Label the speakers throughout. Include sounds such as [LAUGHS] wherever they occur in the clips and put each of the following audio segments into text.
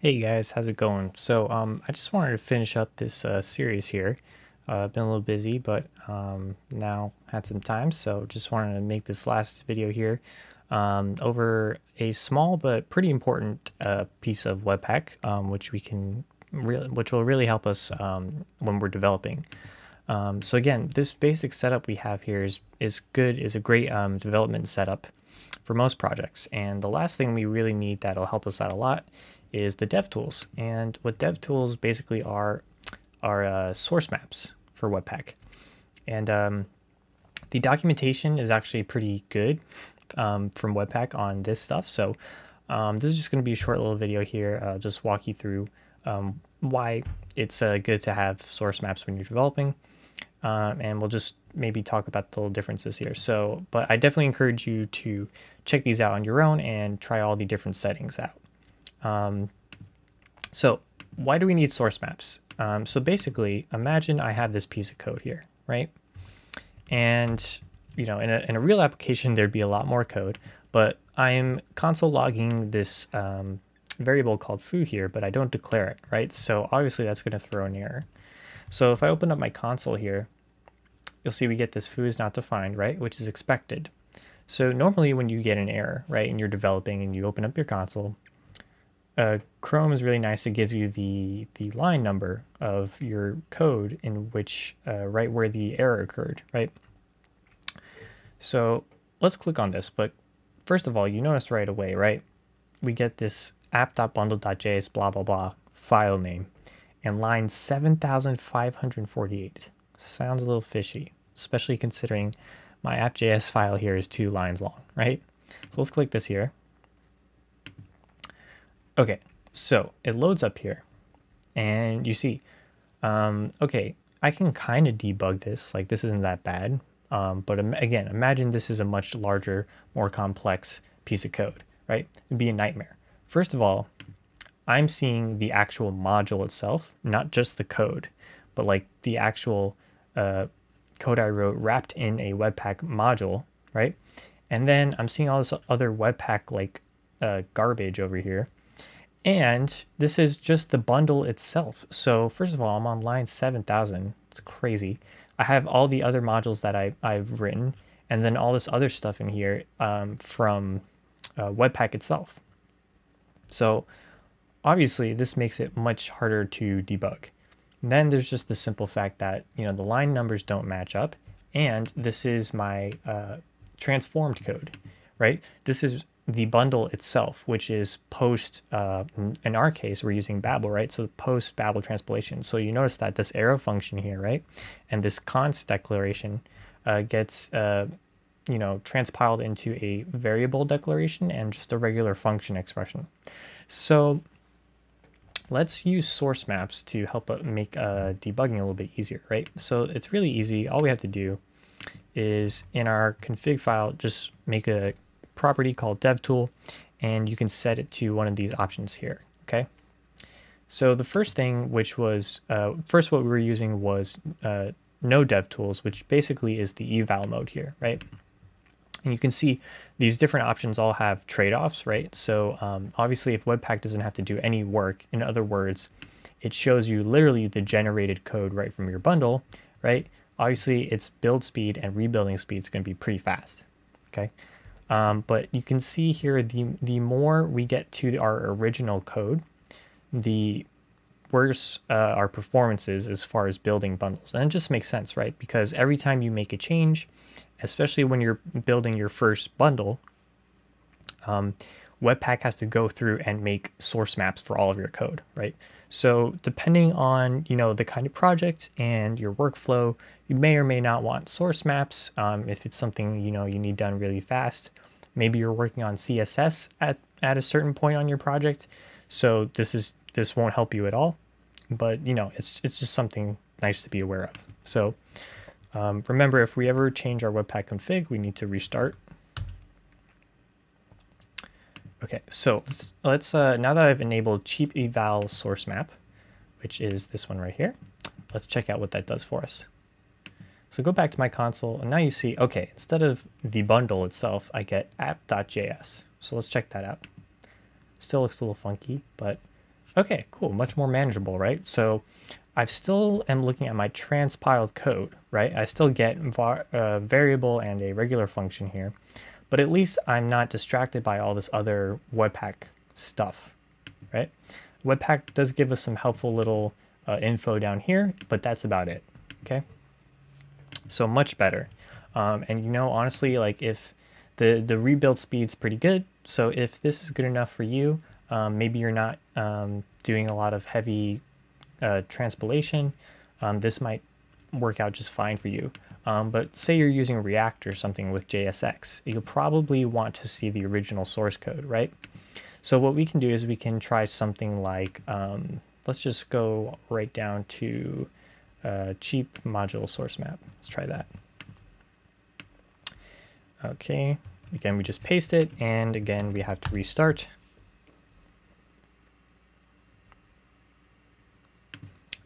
Speaker 1: Hey guys, how's it going? So um, I just wanted to finish up this uh, series here. Uh, I've been a little busy, but um, now had some time, so just wanted to make this last video here um, over a small but pretty important uh, piece of Webpack, um, which we can really, which will really help us um, when we're developing. Um, so again, this basic setup we have here is is good, is a great um, development setup for most projects. And the last thing we really need that'll help us out a lot is the DevTools. And what DevTools basically are are uh, source maps for Webpack. And um, the documentation is actually pretty good um, from Webpack on this stuff. So um, this is just going to be a short little video here, uh, just walk you through um, why it's uh, good to have source maps when you're developing. Um, and we'll just maybe talk about the little differences here. So, but I definitely encourage you to check these out on your own and try all the different settings out. Um, so why do we need source maps? Um, so basically, imagine I have this piece of code here, right? And, you know, in a, in a real application, there'd be a lot more code, but I'm console logging this um, variable called foo here, but I don't declare it, right? So obviously that's going to throw an error. So if I open up my console here, you'll see we get this foo is not defined, right? Which is expected. So normally when you get an error, right, and you're developing and you open up your console, uh, Chrome is really nice. It gives you the the line number of your code in which uh, right where the error occurred, right? So let's click on this. But first of all, you notice right away, right? We get this app.bundle.js blah blah blah file name and line 7548. Sounds a little fishy, especially considering my app.js file here is two lines long, right? So let's click this here. Okay, so it loads up here and you see, um, okay, I can kind of debug this, like this isn't that bad. Um, but again, imagine this is a much larger, more complex piece of code, right? It'd be a nightmare. First of all, I'm seeing the actual module itself, not just the code, but like the actual uh, code I wrote wrapped in a Webpack module, right? And then I'm seeing all this other Webpack like uh, garbage over here and this is just the bundle itself. So first of all, I'm on line 7000. It's crazy. I have all the other modules that I, I've written and then all this other stuff in here um, from uh, Webpack itself. So obviously this makes it much harder to debug. And then there's just the simple fact that, you know, the line numbers don't match up and this is my uh, transformed code, right? This is the bundle itself, which is post, uh, in our case, we're using Babel, right? So post Babel transpilation. So you notice that this arrow function here, right? And this const declaration uh, gets, uh, you know, transpiled into a variable declaration and just a regular function expression. So let's use source maps to help uh, make uh, debugging a little bit easier, right? So it's really easy. All we have to do is in our config file, just make a property called DevTool, and you can set it to one of these options here, okay? So the first thing, which was, uh, first what we were using was uh, no DevTools, which basically is the eval mode here, right? And you can see these different options all have trade-offs, right? So um, obviously if Webpack doesn't have to do any work, in other words, it shows you literally the generated code right from your bundle, right? Obviously its build speed and rebuilding speed is going to be pretty fast, okay? Um, but you can see here, the, the more we get to our original code, the worse uh, our performance is as far as building bundles. And it just makes sense, right? Because every time you make a change, especially when you're building your first bundle, um, Webpack has to go through and make source maps for all of your code, right? So depending on, you know, the kind of project and your workflow, you may or may not want source maps. Um, if it's something, you know, you need done really fast, maybe you're working on CSS at, at a certain point on your project. So this is, this won't help you at all, but you know, it's, it's just something nice to be aware of. So um, remember, if we ever change our Webpack config, we need to restart Okay, so let's, let's uh, now that I've enabled cheap eval source map, which is this one right here, let's check out what that does for us. So go back to my console and now you see, okay, instead of the bundle itself, I get app.js. So let's check that out. Still looks a little funky, but Okay, cool. Much more manageable, right? So I still am looking at my transpiled code, right? I still get a uh, variable and a regular function here, but at least I'm not distracted by all this other Webpack stuff, right? Webpack does give us some helpful little uh, info down here, but that's about it, okay? So much better. Um, and you know, honestly, like if the, the rebuild speed's pretty good, so if this is good enough for you, um, maybe you're not um, doing a lot of heavy uh, transpilation, um, this might work out just fine for you. Um, but say you're using React or something with JSX, you'll probably want to see the original source code, right? So what we can do is we can try something like, um, let's just go right down to uh, cheap module source map. Let's try that. Okay, again, we just paste it, and again, we have to restart.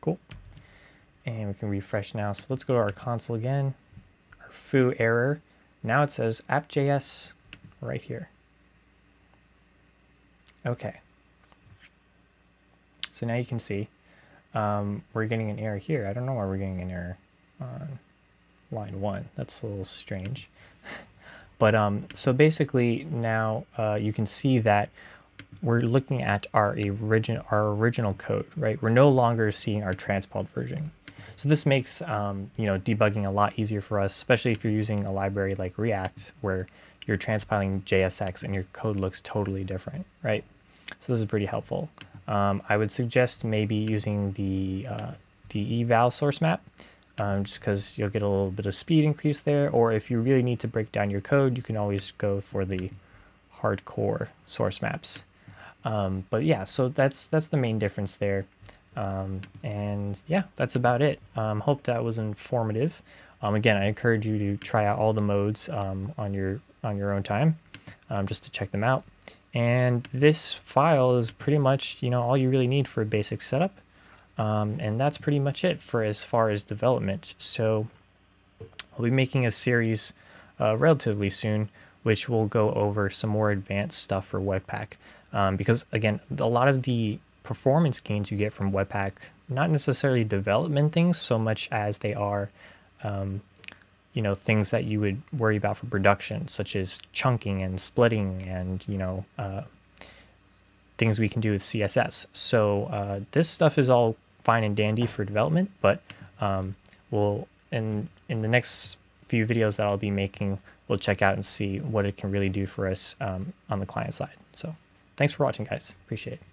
Speaker 1: Cool. And we can refresh now. So let's go to our console again. Our foo error. Now it says app.js right here. Okay. So now you can see um, we're getting an error here. I don't know why we're getting an error on line one. That's a little strange. [LAUGHS] but um, so basically now uh, you can see that we're looking at our original our original code, right? We're no longer seeing our transpiled version. So this makes um, you know debugging a lot easier for us, especially if you're using a library like React, where you're transpiling JSX and your code looks totally different, right? So this is pretty helpful. Um, I would suggest maybe using the uh, the eval source map, um, just because you'll get a little bit of speed increase there. Or if you really need to break down your code, you can always go for the hardcore source maps. Um, but yeah, so that's that's the main difference there. Um, and yeah, that's about it. Um, hope that was informative. Um, again, I encourage you to try out all the modes um, on your on your own time, um, just to check them out. And this file is pretty much you know all you really need for a basic setup. and that's pretty much it for as far as development. So I'll be making a series uh, relatively soon, which will go over some more advanced stuff for Webpack um, because again, a lot of the performance gains you get from Webpack, not necessarily development things so much as they are, um, you know, things that you would worry about for production, such as chunking and splitting and, you know, uh, things we can do with CSS. So uh, this stuff is all fine and dandy for development, but um, we'll, in, in the next few videos that I'll be making, we'll check out and see what it can really do for us um, on the client side. So. Thanks for watching, guys. Appreciate it.